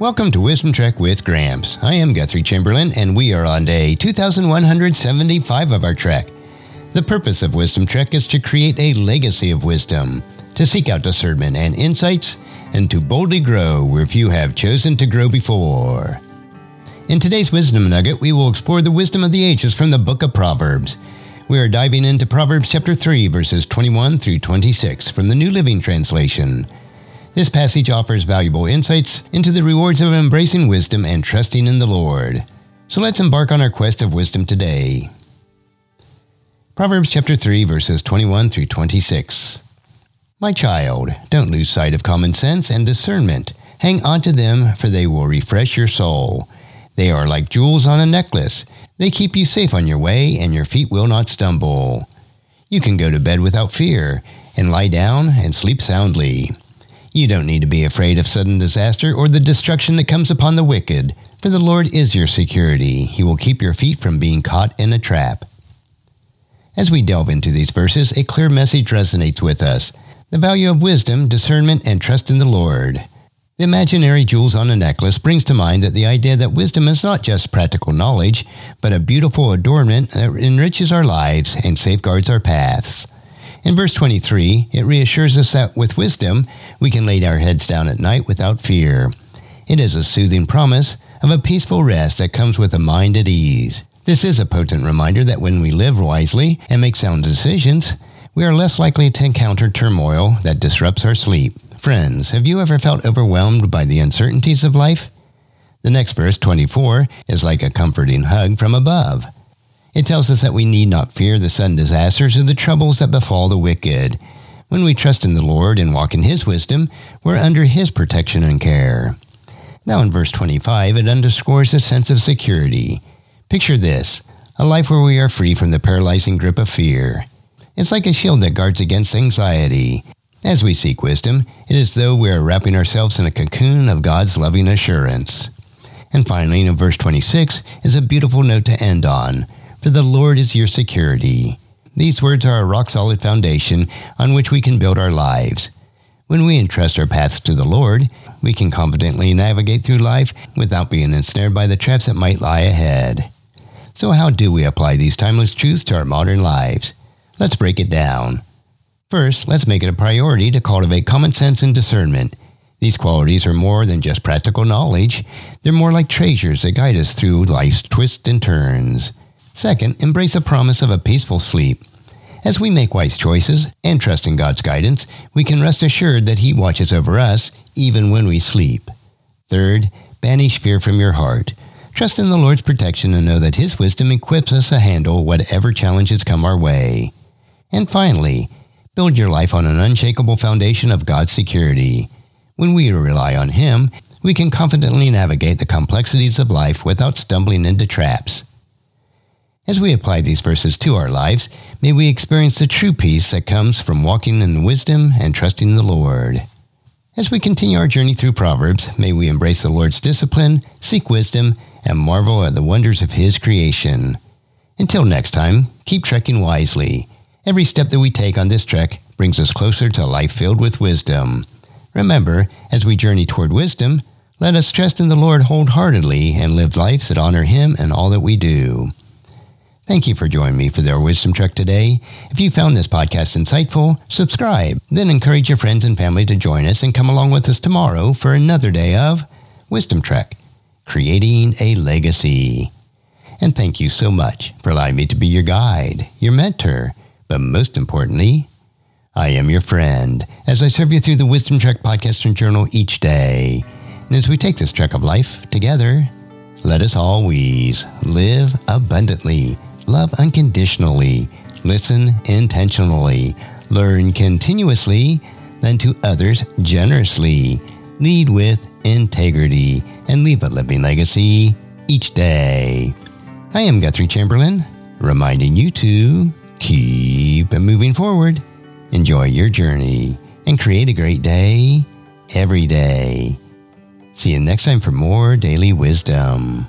Welcome to Wisdom Trek with Gramps. I am Guthrie Chamberlain, and we are on day 2175 of our trek. The purpose of Wisdom Trek is to create a legacy of wisdom, to seek out discernment and insights, and to boldly grow where few have chosen to grow before. In today's Wisdom Nugget, we will explore the wisdom of the ages from the book of Proverbs. We are diving into Proverbs chapter 3, verses 21 through 26 from the New Living Translation. This passage offers valuable insights into the rewards of embracing wisdom and trusting in the Lord. So let's embark on our quest of wisdom today. Proverbs chapter 3 verses 21 through 26. My child, don't lose sight of common sense and discernment. Hang on to them, for they will refresh your soul. They are like jewels on a necklace. They keep you safe on your way, and your feet will not stumble. You can go to bed without fear, and lie down and sleep soundly. You don't need to be afraid of sudden disaster or the destruction that comes upon the wicked, for the Lord is your security. He will keep your feet from being caught in a trap. As we delve into these verses, a clear message resonates with us the value of wisdom, discernment, and trust in the Lord. The imaginary jewels on a necklace brings to mind that the idea that wisdom is not just practical knowledge, but a beautiful adornment that enriches our lives and safeguards our paths. In verse 23, it reassures us that with wisdom, we can lay our heads down at night without fear. It is a soothing promise of a peaceful rest that comes with a mind at ease. This is a potent reminder that when we live wisely and make sound decisions, we are less likely to encounter turmoil that disrupts our sleep. Friends, have you ever felt overwhelmed by the uncertainties of life? The next verse, 24, is like a comforting hug from above. It tells us that we need not fear the sudden disasters or the troubles that befall the wicked. When we trust in the Lord and walk in His wisdom, we're under His protection and care. Now, in verse 25, it underscores a sense of security. Picture this a life where we are free from the paralyzing grip of fear. It's like a shield that guards against anxiety. As we seek wisdom, it is though we are wrapping ourselves in a cocoon of God's loving assurance. And finally, in verse 26, is a beautiful note to end on for the Lord is your security. These words are a rock solid foundation on which we can build our lives. When we entrust our paths to the Lord, we can confidently navigate through life without being ensnared by the traps that might lie ahead. So, how do we apply these timeless truths to our modern lives? Let's break it down. First, let's make it a priority to cultivate common sense and discernment. These qualities are more than just practical knowledge, they're more like treasures that guide us through life's twists and turns. Second, embrace the promise of a peaceful sleep. As we make wise choices and trust in God's guidance, we can rest assured that He watches over us even when we sleep. Third, banish fear from your heart. Trust in the Lord's protection and know that His wisdom equips us to handle whatever challenges come our way. And finally, build your life on an unshakable foundation of God's security. When we rely on Him, we can confidently navigate the complexities of life without stumbling into traps. As we apply these verses to our lives, may we experience the true peace that comes from walking in wisdom and trusting the Lord. As we continue our journey through Proverbs, may we embrace the Lord's discipline, seek wisdom, and marvel at the wonders of His creation. Until next time, keep trekking wisely. Every step that we take on this trek brings us closer to a life filled with wisdom. Remember, as we journey toward wisdom, let us trust in the Lord wholeheartedly and live lives that honor Him in all that we do. Thank you for joining me for their Wisdom Trek today. If you found this podcast insightful, subscribe. Then encourage your friends and family to join us and come along with us tomorrow for another day of Wisdom Trek, creating a legacy. And thank you so much for allowing me to be your guide, your mentor, but most importantly, I am your friend as I serve you through the Wisdom Trek podcast and journal each day. And as we take this trek of life together, let us always live abundantly love unconditionally, listen intentionally, learn continuously, lend to others generously, lead with integrity, and leave a living legacy each day. I am Guthrie Chamberlain, reminding you to keep moving forward, enjoy your journey, and create a great day every day. See you next time for more daily wisdom.